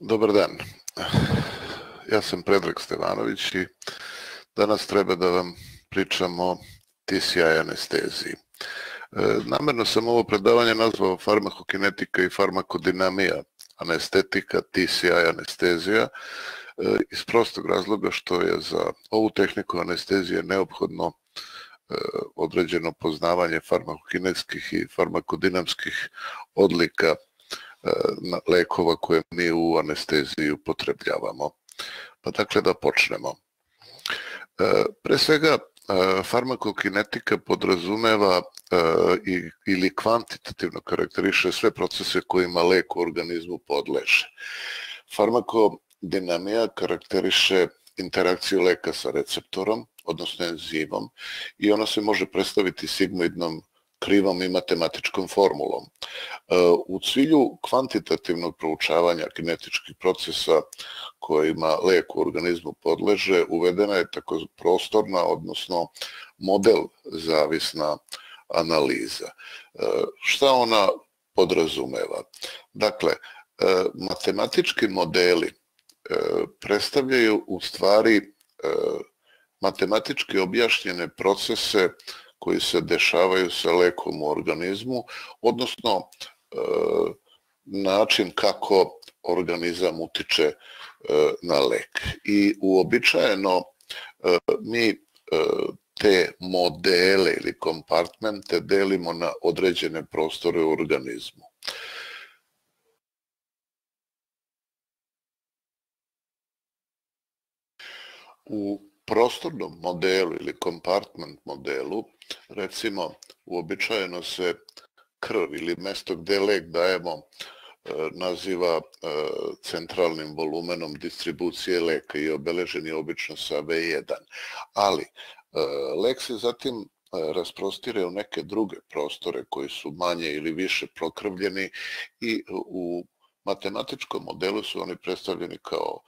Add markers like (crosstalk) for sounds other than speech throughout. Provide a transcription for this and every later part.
Dobar dan. Ja sam Predrag Stevanović i danas treba da vam pričam o TCI anesteziji. E, namerno sam ovo predavanje nazvao farmakokinetika i farmakodinamija anestetika, TCI anestezija, e, iz prostog razloga što je za ovu tehniku anestezije neophodno e, određeno poznavanje farmakokinetskih i farmakodinamskih odlika lekova koje mi u anesteziji upotrebljavamo. Pa dakle da počnemo. E, pre svega, e, farmakokinetika podrazumeva ili kvantitativno karakteriše sve procese kojima lek u organizmu podleže. Farmakodinamija karakteriše interakciju leka sa receptorom, odnosno enzimom, i ona se može predstaviti sigmoidnom krivom i matematičkom formulom. E, u cilju kvantitativnog proučavanja kinetičkih procesa kojima lek u organizmu podleže, uvedena je tako prostorna, odnosno model zavisna analiza. E, šta ona podrazumeva? Dakle, e, matematički modeli predstavljaju u stvari matematički objašnjene procese koji se dešavaju sa lekom u organizmu, odnosno e, način kako organizam utiče e, na lek. I uobičajeno e, mi te modele ili kompartmente delimo na određene prostore u organizmu. U prostornom modelu ili kompartment modelu, recimo, uobičajeno se krv ili mesto gde lek dajemo e, naziva e, centralnim volumenom distribucije leka i obeležen je obično sa V1. Ali e, lek se zatim rasprostire u neke druge prostore koji su manje ili više prokrvljeni i u matematičkom modelu su oni predstavljeni kao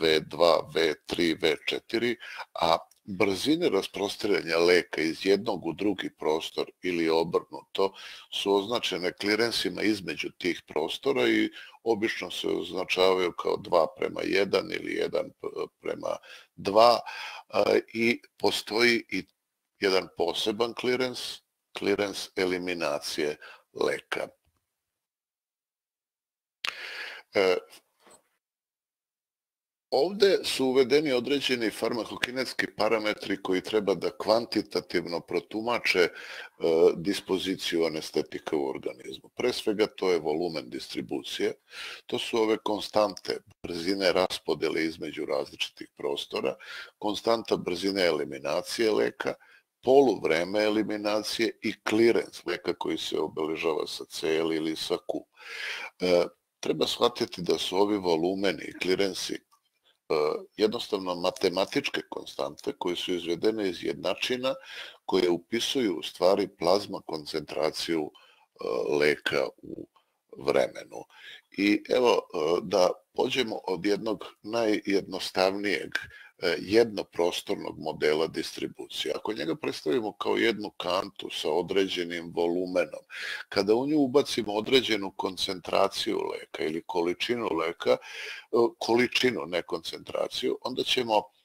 V2, V3, V4, a brzine rasprostiranja leka iz jednog u drugi prostor ili obrnuto su označene klirensima između tih prostora i obično se označavaju kao 2 prema 1 ili 1 prema 2 i postoji i jedan poseban klirens, klirens eliminacije leka. E, Ovde su uvedeni određeni farmakokinetski parametri koji treba da kvantitativno protumače e, dispoziciju anestetika u organizmu. Pre svega to je volumen distribucije, to su ove konstante brzine raspodele između različitih prostora, konstanta brzine eliminacije leka, poluvreme eliminacije i klirens leka koji se obeležava sa CL ili sa Q. E, treba shvatiti da su ovi volumeni i klirensi jednostavno matematičke konstante koje su izvedene iz jednačina koje upisuju u stvari plazma koncentraciju e, leka u vremenu. I evo e, da pođemo od jednog najjednostavnijeg E, jednoprostornog modela distribucije. Ako njega predstavimo kao jednu kantu sa određenim volumenom, kada u nju ubacimo određenu koncentraciju leka ili količinu leka, e, količinu, ne koncentraciju, onda ćemo E,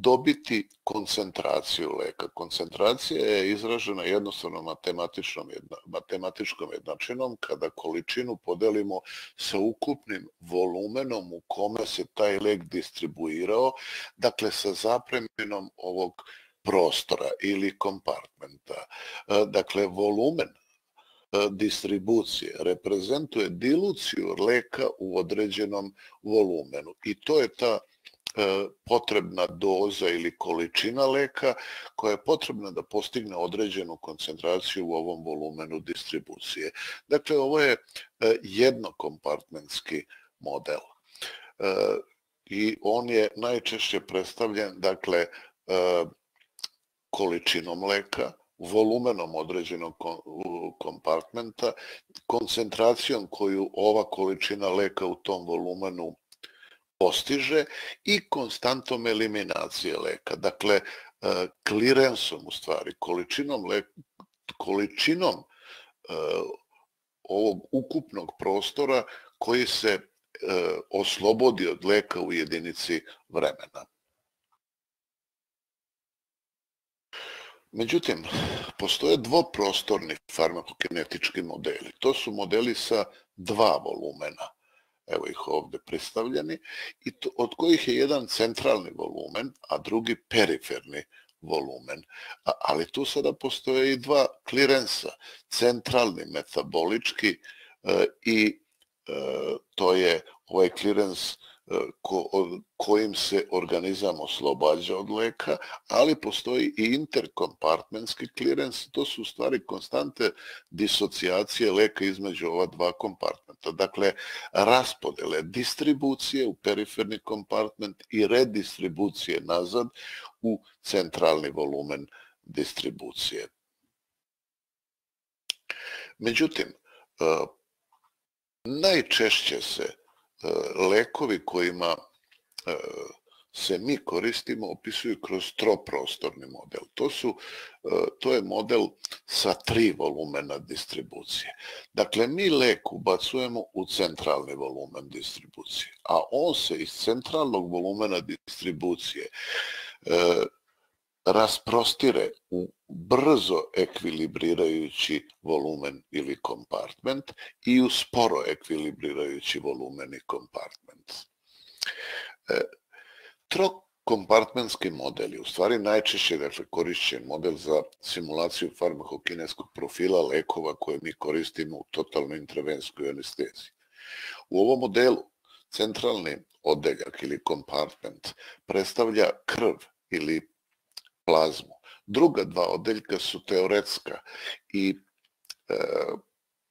dobiti koncentraciju leka. Koncentracija je izražena jednostavno matematičnom, matematičkom jednačinom kada količinu podelimo sa ukupnim volumenom u kome se taj lek distribuirao, dakle sa zapremljenom ovog prostora ili kompartmenta. E, dakle, volumen e, distribucije reprezentuje diluciju leka u određenom volumenu i to je ta E, potrebna doza ili količina leka koja je potrebna da postigne određenu koncentraciju u ovom volumenu distribucije. Dakle, ovo je e, jednokompartmentski model. E, I on je najčešće predstavljen, dakle, količinom leka, volumenom određenog kompartmenta, koncentracijom koju ova količina leka u tom volumenu postiže i konstantom eliminacije leka. Dakle, e, klirensom u stvari, količinom, le, količinom e, ovog ukupnog prostora koji se e, oslobodi od leka u jedinici vremena. Međutim, postoje dvoprostorni farmakokinetički modeli. To su modeli sa dva volumena. Evo ih ovdje predstavljeni. I od kojih je jedan centralni volumen, a drugi periferni volumen. ali tu sada postoje i dva klirensa. Centralni metabolički e, i e, to je ovaj klirens kojim se organizam oslobađa od leka, ali postoji i interkompartmentski klirens, to su u stvari konstante disocijacije leka između ova dva kompartmenta. Dakle, raspodele distribucije u periferni kompartment i redistribucije nazad u centralni volumen distribucije. Međutim, e, najčešće se E, lekovi kojima e, se mi koristimo opisuju kroz troprostorni model. To, su, e, to je model sa tri volumena distribucije. Dakle, mi lek ubacujemo u centralni volumen distribucije, a on se iz centralnog volumena distribucije rasprostire u brzo ekvilibrirajući volumen ili kompartment i u sporo ekvilibrirajući volumen i kompartment. E, trokompartmentski model je u stvari najčešće dakle, korišćen model za simulaciju farmakokineskog profila lekova koje mi koristimo u totalnoj intravenskoj anesteziji. U ovom modelu centralni odeljak ili kompartment predstavlja krv ili plazmu. Druga dva odeljka su teoretska i e,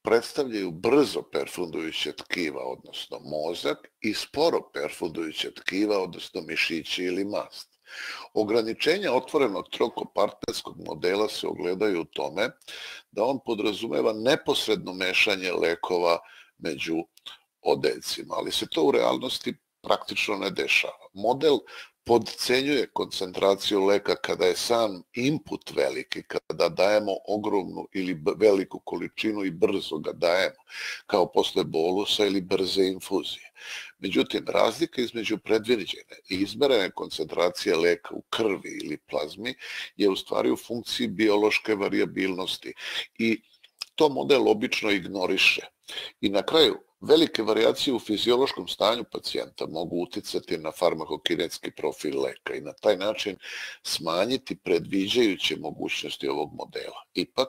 predstavljaju brzo perfundujuće tkiva, odnosno mozak, i sporo perfundujuće tkiva, odnosno mišići ili mast. Ograničenja otvorenog trokopartnerskog modela se ogledaju u tome da on podrazumeva neposredno mešanje lekova među odeljcima, ali se to u realnosti praktično ne dešava. Model podcenjuje koncentraciju leka kada je sam input veliki, kada dajemo ogromnu ili veliku količinu i brzo ga dajemo, kao posle bolusa ili brze infuzije. Međutim, razlika između predviđene i izmerene koncentracije leka u krvi ili plazmi je u stvari u funkciji biološke variabilnosti i to model obično ignoriše. I na kraju, Velike varijacije u fiziološkom stanju pacijenta mogu uticati na farmakokinetski profil leka i na taj način smanjiti predviđajuće mogućnosti ovog modela. Ipak,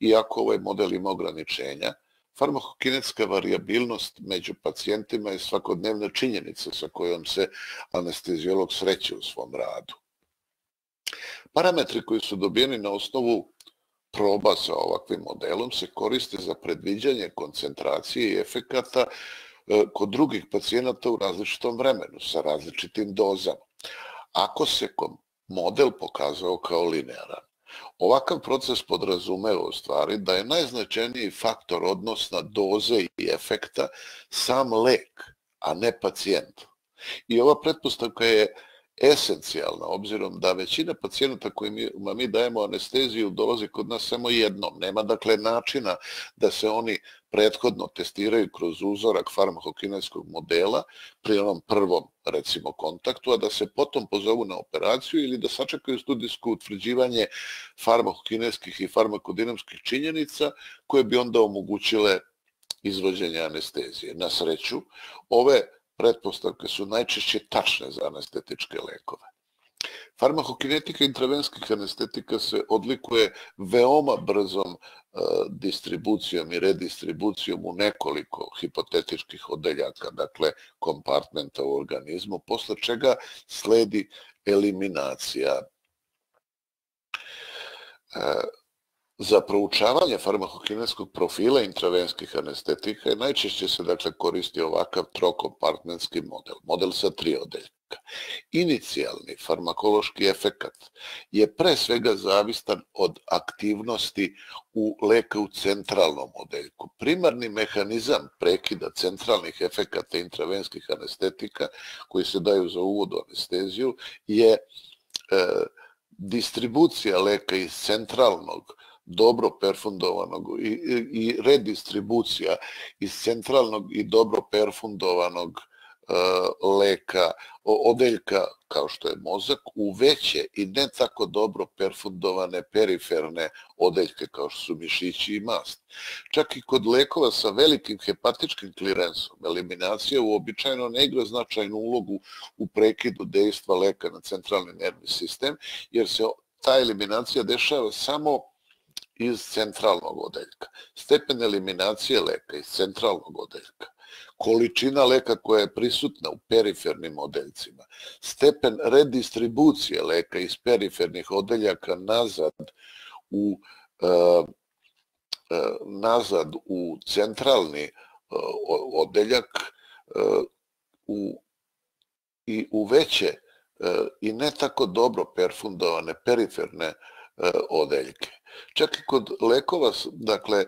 iako ovaj model ima ograničenja, farmakokinetska variabilnost među pacijentima je svakodnevna činjenica sa kojom se anesteziolog sreće u svom radu. Parametri koji su dobijeni na osnovu proba sa ovakvim modelom se koriste za predviđanje koncentracije i efekata e, kod drugih pacijenata u različitom vremenu sa različitim dozama. Ako se model pokazao kao linearan, ovakav proces podrazumeva u stvari da je najznačajniji faktor odnosna doze i efekta sam lek, a ne pacijent. I ova pretpostavka je esencijalna, obzirom da većina pacijenata kojima mi dajemo anesteziju dolazi kod nas samo jednom. Nema dakle načina da se oni prethodno testiraju kroz uzorak farmakokineskog modela pri onom prvom, recimo, kontaktu, a da se potom pozovu na operaciju ili da sačekaju studijsko utvrđivanje farmakokineskih i farmakodinamskih činjenica koje bi onda omogućile izvođenje anestezije. Na sreću, ove pretpostavke su najčešće tačne za anestetičke lekove. Farmakokinetika intravenskih anestetika se odlikuje veoma brzom e, distribucijom i redistribucijom u nekoliko hipotetičkih odeljaka, dakle kompartmenta u organizmu, posle čega sledi eliminacija. Za proučavanje farmakokineskog profila intravenskih anestetika najčešće se dakle koristi ovakav trokompartmentski model, model sa tri odeljka. Inicijalni farmakološki efekat je pre svega zavistan od aktivnosti u leka u centralnom odeljku. Primarni mehanizam prekida centralnih efekata intravenskih anestetika koji se daju za uvod u anesteziju je e, distribucija leka iz centralnog dobro perfundovanog i, i redistribucija iz centralnog i dobro perfundovanog E, leka, odeljka kao što je mozak u veće i ne tako dobro perfundovane periferne odeljke kao što su mišići i mast. Čak i kod lekova sa velikim hepatičkim klirensom, eliminacija uobičajeno ne igra značajnu ulogu u prekidu dejstva leka na centralni nervni sistem, jer se ta eliminacija dešava samo iz centralnog odeljka. Stepen eliminacije leka iz centralnog odeljka količina leka koja je prisutna u perifernim odeljcima, stepen redistribucije leka iz perifernih odeljaka nazad u e, e, nazad u centralni e, odeljak i u veće i ne tako dobro perfundovane periferne odeljke. Čak i kod lekova, dakle,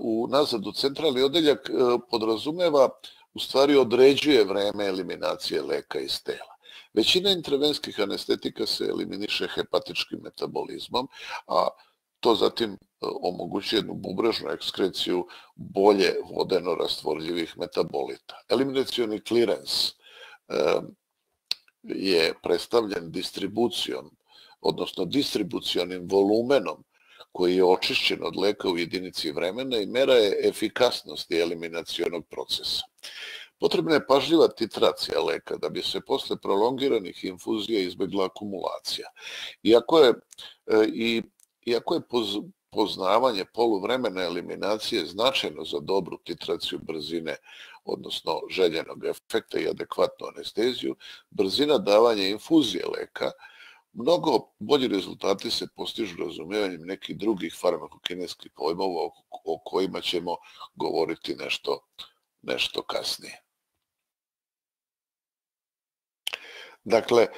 u nazad u centralni odeljak e, podrazumeva, u stvari određuje vreme eliminacije leka iz tela. Većina intravenskih anestetika se eliminiše hepatičkim metabolizmom, a to zatim e, omogućuje jednu bubrežnu ekskreciju bolje vodeno rastvorljivih metabolita. Eliminacioni klirens e, je predstavljen distribucijom, odnosno distribucionim volumenom koji je očišćen od leka u jedinici vremena i mera je efikasnosti eliminacijonog procesa. Potrebna je pažljiva titracija leka da bi se posle prolongiranih infuzija izbegla akumulacija. Iako je, e, iako je poz, poznavanje poluvremena eliminacije značajno za dobru titraciju brzine, odnosno željenog efekta i adekvatnu anesteziju, brzina davanja infuzije leka – Mnogo bolji rezultati se postižu razumijevanjem nekih drugih farmakokineskih pojmova o kojima ćemo govoriti nešto, nešto kasnije. Dakle, e,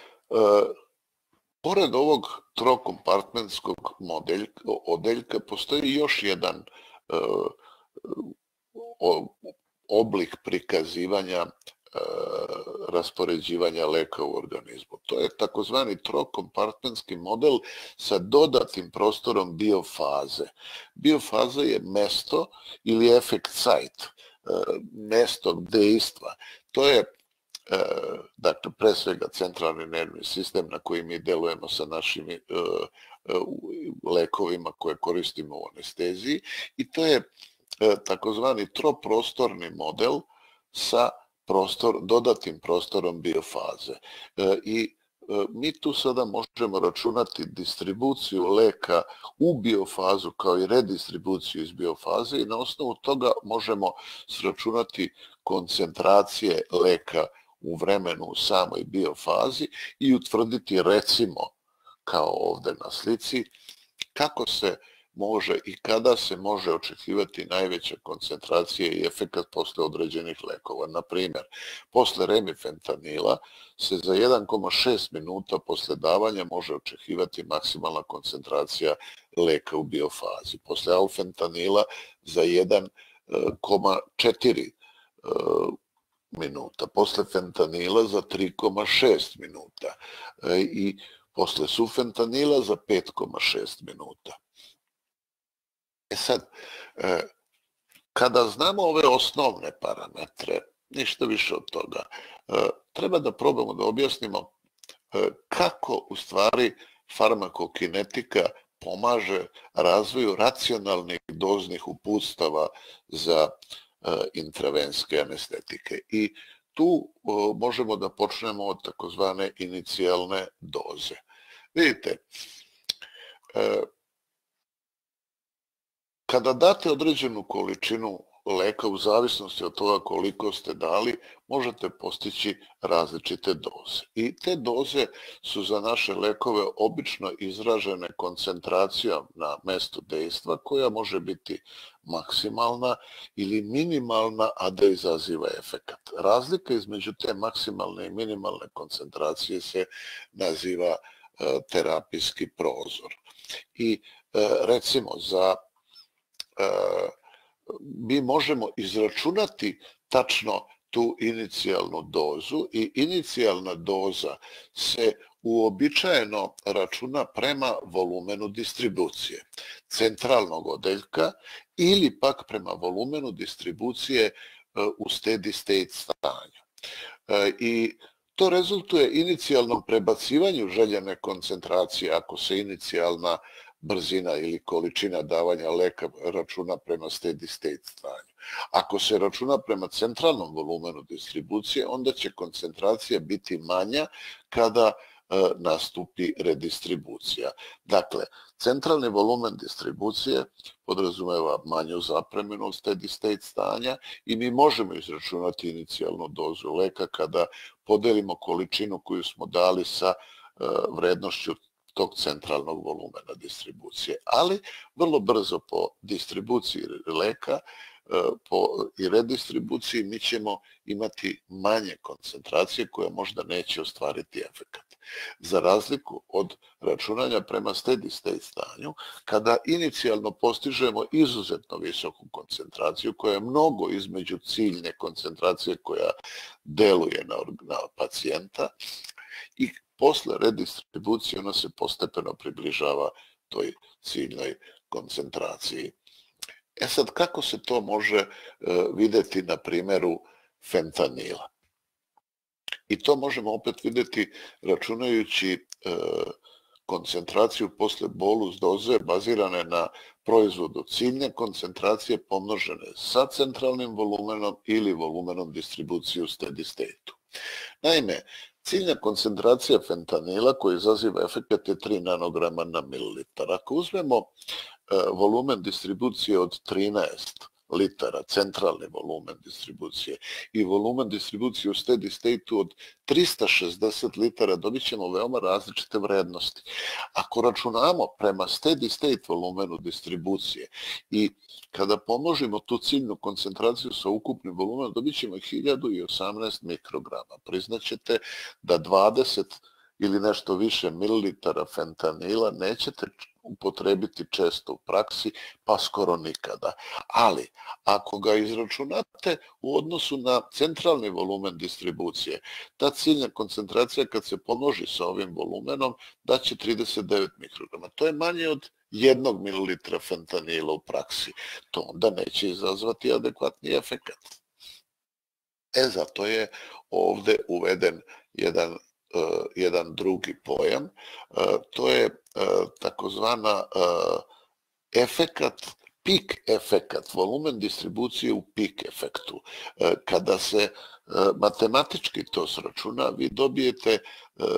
pored ovog trokompartmentskog odeljka postoji još jedan e, oblik prikazivanja raspoređivanja leka u organizmu. To je takozvani trokompartmentski model sa dodatnim prostorom biofaze. Biofaza je mesto ili efekt site, e, mesto dejstva. To je e, dakle, pre svega centralni nervni sistem na koji mi delujemo sa našim lekovima koje koristimo u anesteziji i to je takozvani troprostorni model sa prostor, dodatnim prostorom biofaze. E, I e, mi tu sada možemo računati distribuciju leka u biofazu kao i redistribuciju iz biofaze i na osnovu toga možemo sračunati koncentracije leka u vremenu u samoj biofazi i utvrditi recimo kao ovde na slici kako se može i kada se može očekivati najveća koncentracija i efekat posle određenih lekova. Na primjer, posle remifentanila se za 1,6 minuta posle davanja može očekivati maksimalna koncentracija leka u biofazi. Posle alfentanila za 1,4 e, minuta, posle fentanila za 3,6 minuta e, i posle sufentanila za 5,6 minuta. E sad, e, kada znamo ove osnovne parametre, ništa više od toga, e, treba da probamo da objasnimo kako u stvari farmakokinetika pomaže razvoju racionalnih doznih uputstava za intravenske anestetike. I tu možemo da počnemo od takozvane inicijalne doze. Vidite, Kada date određenu količinu leka u zavisnosti od toga koliko ste dali, možete postići različite doze. I te doze su za naše lekove obično izražene koncentracijom na mestu dejstva koja može biti maksimalna ili minimalna, a da izaziva efekat. Razlika između te maksimalne i minimalne koncentracije se naziva e, terapijski prozor. I e, recimo za mi možemo izračunati tačno tu inicijalnu dozu i inicijalna doza se uobičajeno računa prema volumenu distribucije centralnog odeljka ili pak prema volumenu distribucije e, u steady state stanju. E, I to rezultuje inicijalnom prebacivanju željene koncentracije ako se inicijalna brzina ili količina davanja leka računa prema steady state stanju. Ako se računa prema centralnom volumenu distribucije, onda će koncentracija biti manja kada e, nastupi redistribucija. Dakle, centralni volumen distribucije podrazumeva manju zapremenu steady state stanja i mi možemo izračunati inicijalnu dozu leka kada podelimo količinu koju smo dali sa e, vrednošću tog centralnog volumena distribucije. Ali vrlo brzo po distribuciji leka e, po i redistribuciji mi ćemo imati manje koncentracije koje možda neće ostvariti efekat. Za razliku od računanja prema steady state stanju, kada inicijalno postižemo izuzetno visoku koncentraciju koja je mnogo između ciljne koncentracije koja deluje na, na pacijenta i posle redistribucije ona se postepeno približava toj ciljnoj koncentraciji. E sad, kako se to može e, videti na primjeru fentanila? I to možemo opet vidjeti računajući e, koncentraciju posle bolus doze bazirane na proizvodu ciljne koncentracije pomnožene sa centralnim volumenom ili volumenom distribucije u steady state Naime, Ciljna koncentracija fentanila koji izaziva efekt je 3 nanograma na mililitar. Ako uzmemo e, volumen distribucije od 13 litara, centralni volumen distribucije i volumen distribucije u steady state od 360 litara dobit ćemo veoma različite vrednosti. Ako računamo prema steady state volumenu distribucije i kada pomnožimo tu ciljnu koncentraciju sa ukupnim volumenom, dobit ćemo 1018 mikrograma. Priznaćete da 20 ili nešto više mililitara fentanila nećete upotrebiti često u praksi, pa skoro nikada. Ali, ako ga izračunate u odnosu na centralni volumen distribucije, ta ciljna koncentracija kad se pomnoži sa ovim volumenom daće 39 mikrograma. To je manje od jednog mililitra fentanila u praksi. To onda neće izazvati adekvatni efekat. E, zato je ovde uveden jedan E, jedan drugi pojam, e, to je такозвана ефекат pik efekat, volumen distribucije u pik efektu. Kada se matematički to sračuna, vi dobijete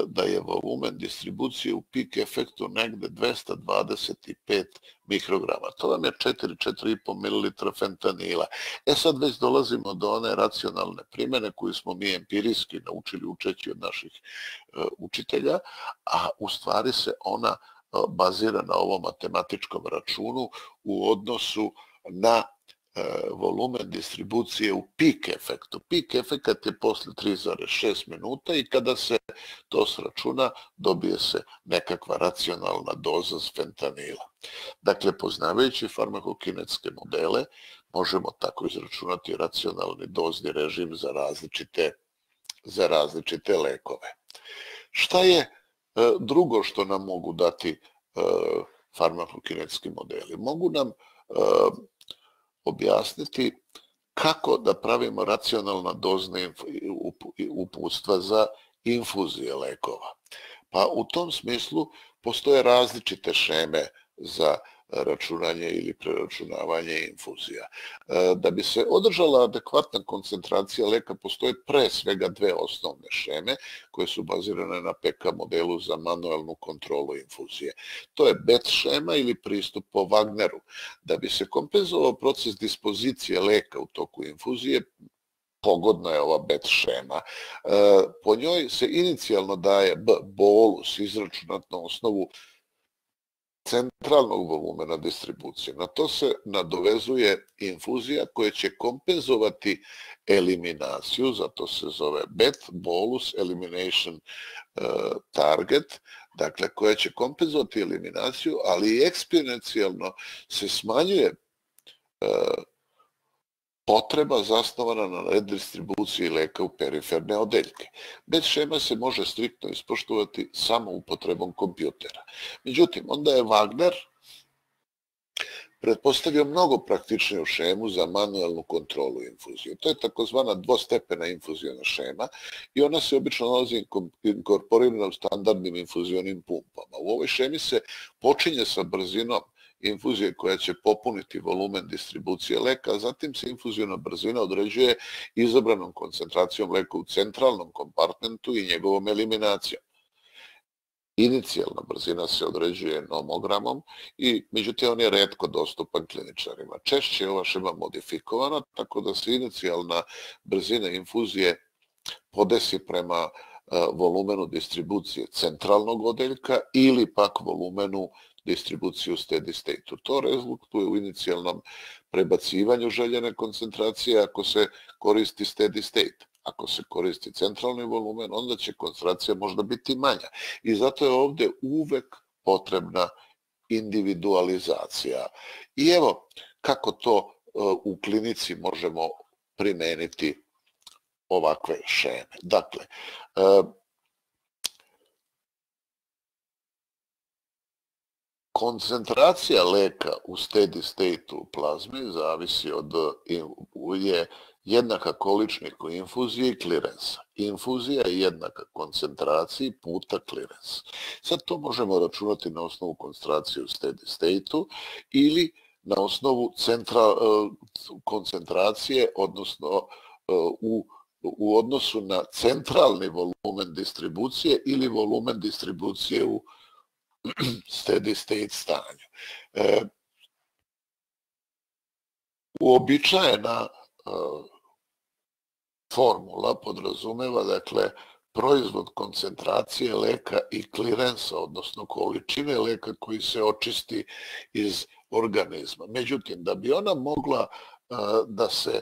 da je volumen distribucije u pik efektu negde 225 mikrograma. To vam je 4-4,5 ml fentanila. E sad već dolazimo do one racionalne primjene koju smo mi empirijski naučili učeći od naših učitelja, a u stvari se ona bazira na ovom matematičkom računu u odnosu na E, volumen distribucije u pik efektu. Pik efekat je posle 3,6 minuta i kada se to sračuna dobije se nekakva racionalna doza fentanila. Dakle, poznavajući farmakokinetske modele, možemo tako izračunati racionalni dozni režim za različite, za različite lekove. Šta je drugo što nam mogu dati e, farmakokinetski modeli? Mogu nam objasniti kako da pravimo racionalna dozna uputstva za infuzije lekova. Pa u tom smislu postoje različite šeme za računanje ili preračunavanje infuzija. E, da bi se održala adekvatna koncentracija leka, postoje pre svega dve osnovne šeme koje su bazirane na PK modelu za manuelnu kontrolu infuzije. To je BET šema ili pristup po Wagneru. Da bi se kompenzovao proces dispozicije leka u toku infuzije, pogodna je ova BET šema. E, po njoj se inicijalno daje B bolus izračunat na osnovu centralnog volumena distribucije. Na to se nadovezuje infuzija koja će kompenzovati eliminaciju, zato se zove BET, Bolus Elimination uh, Target, dakle koja će kompenzovati eliminaciju, ali i eksponencijalno se smanjuje uh, potreba zasnovana na redistribuciji leka u periferne odeljke. Bez šema se može striktno ispoštovati samo upotrebom kompjutera. Međutim, onda je Wagner pretpostavio mnogo praktičniju šemu za manualnu kontrolu infuzije. To je takozvana dvostepena infuzijona šema i ona se obično nalazi inkorporirana u standardnim infuzionim pumpama. U ovoj šemi se počinje sa brzinom infuzije koja će popuniti volumen distribucije leka, zatim se infuzijona brzina određuje izabranom koncentracijom leka u centralnom kompartmentu i njegovom eliminacijom. Inicijalna brzina se određuje nomogramom i međutim on je redko dostupan kliničarima. Češće je ova šema modifikovana tako da se inicijalna brzina infuzije podesi prema volumenu distribucije centralnog odeljka ili pak volumenu distribuciju steady state. To rezultuje u inicijalnom prebacivanju željene koncentracije ako se koristi steady state. Ako se koristi centralni volumen, onda će koncentracija možda biti manja. I zato je ovdje uvek potrebna individualizacija. I evo kako to e, u klinici možemo primeniti ovakve šeme. Dakle, koncentracija leka u steady state u plazmi zavisi od je jednaka količniku infuzije i klirensa. Infuzija je jednaka koncentraciji puta klirens. Sad to možemo računati na osnovu koncentracije u steady state ili na osnovu centra, e, koncentracije, odnosno e, u, u odnosu na centralni volumen distribucije ili volumen distribucije u (clears throat) steady state stanju. E, uobičajena e, formula podrazumeva, dakle, proizvod koncentracije leka i klirensa, odnosno količine leka koji se očisti iz organizma. Međutim, da bi ona mogla e, da se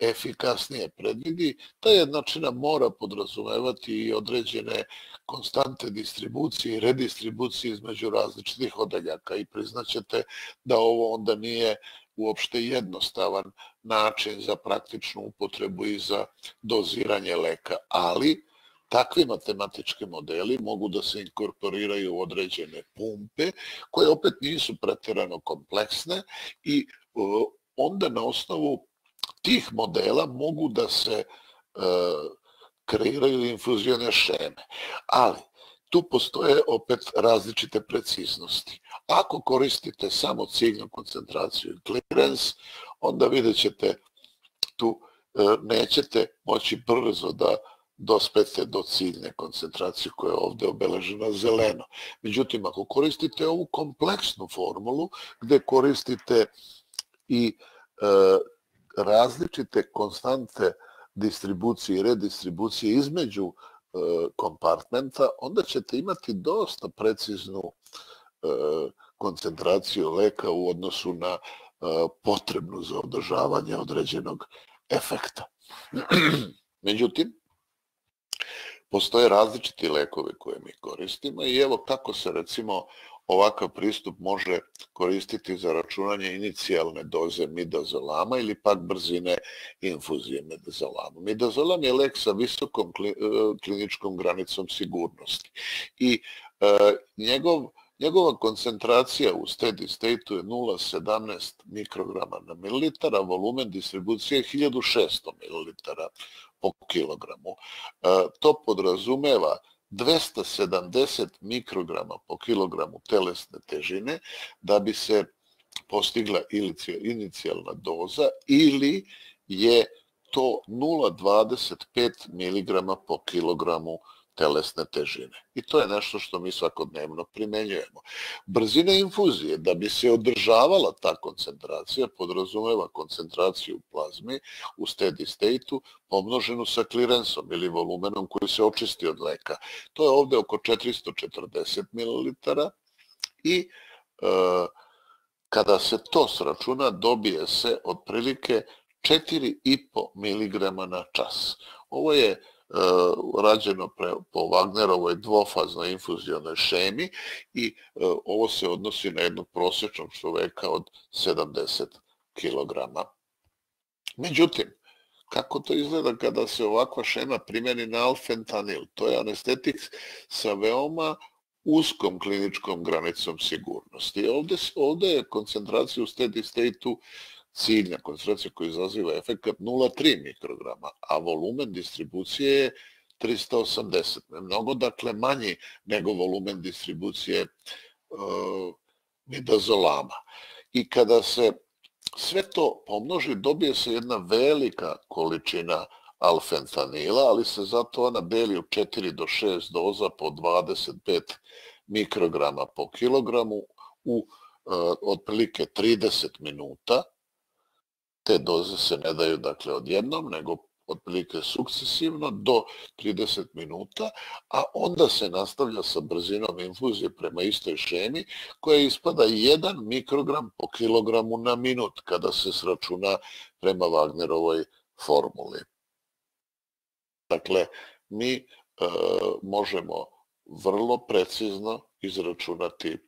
efikasnije predvidi, ta jednačina mora podrazumevati i određene konstante distribucije i redistribucije između različitih odeljaka i priznaćete da ovo onda nije uopšte jednostavan način za praktičnu upotrebu i za doziranje leka, ali takvi matematički modeli mogu da se inkorporiraju u određene pumpe koje opet nisu preterano kompleksne i onda na osnovu tih modela mogu da se e, kreiraju infuzijone šeme. Ali, tu postoje opet različite preciznosti. Ako koristite samo ciljnu koncentraciju i clearance, onda vidjet ćete tu e, nećete moći brzo da dospete do ciljne koncentracije koja je ovdje obeležena zeleno. Međutim, ako koristite ovu kompleksnu formulu gdje koristite i e, različite konstante distribucije i redistribucije između e, kompartmenta, onda ćete imati dosta preciznu e, koncentraciju leka u odnosu na e, potrebnu za održavanje određenog efekta. (clears throat) Međutim, postoje različiti lekovi koje mi koristimo i evo kako se recimo ovakav pristup može koristiti za računanje inicijalne doze midazolama ili pak brzine infuzije midazolama. Midazolam je lek sa visokom e, kliničkom granicom sigurnosti i e, njegov Njegova koncentracija u steady state je 0,17 mikrograma na mililitara, volumen distribucije je 1600 mililitara po kilogramu. E, to podrazumeva 270 mikrograma po kilogramu telesne težine da bi se postigla inicijalna doza ili je to 0,25 mg po kilogramu telesne težine. I to je nešto što mi svakodnevno primenjujemo. Brzina infuzije, da bi se održavala ta koncentracija, podrazumeva koncentraciju plazmi u steady state-u pomnoženu sa klirensom ili volumenom koji se očisti od leka. To je ovdje oko 440 ml i e, kada se to sračuna dobije se otprilike 4,5 mg na čas. Ovo je Rađeno po Wagnerovoj dvofaznoj infuzionoj šemi i eh, ovo se odnosi na jednog prosječnog čoveka od 70 kg. Međutim, kako to izgleda kada se ovakva šema primjeni na alfentanil? To je anestetik sa veoma uskom kliničkom granicom sigurnosti. Ovdje, ovdje je koncentracija u steady state-u ciljna koncentracija koja izaziva efekt 0,3 mikrograma, a volumen distribucije je 380. Mnogo, dakle, manji nego volumen distribucije uh, midazolama. I kada se sve to pomnoži, dobije se jedna velika količina alfentanila, ali se zato ona beli u 4 do 6 doza po 25 mikrograma po kilogramu u uh, otprilike 30 minuta. Te doze se ne daju dakle odjednom, nego otprilike sukcesivno do 30 minuta, a onda se nastavlja sa brzinom infuzije prema istoj šemi koja ispada 1 mikrogram po kilogramu na minut kada se sračuna prema Wagnerovoj formuli. Dakle, mi e, možemo vrlo precizno izračunati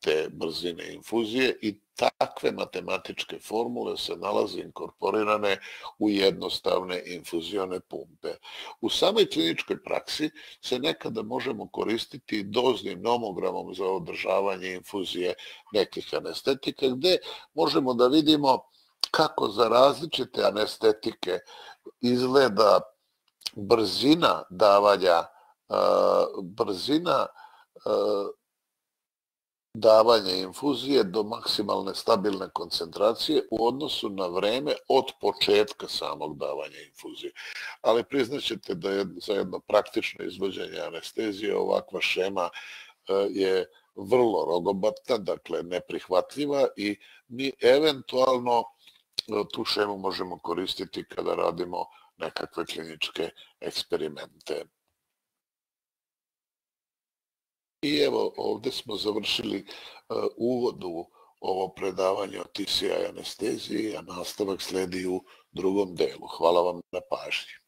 te brzine infuzije i takve matematičke formule se nalaze inkorporirane u jednostavne infuzione pumpe. U samoj kliničkoj praksi se nekada možemo koristiti doznim nomogramom za održavanje infuzije nekih anestetika gdje možemo da vidimo kako za različite anestetike izgleda brzina davanja, brzina davanje infuzije do maksimalne stabilne koncentracije u odnosu na vreme od početka samog davanja infuzije. Ali priznaćete da je za jedno praktično izvođenje anestezije ovakva šema e, je vrlo rogobatna, dakle neprihvatljiva i mi eventualno e, tu šemu možemo koristiti kada radimo nekakve kliničke eksperimente. I evo, ovdje smo završili uh, uvod u ovo predavanje o TCI anesteziji, a nastavak sledi u drugom delu. Hvala vam na pažnji.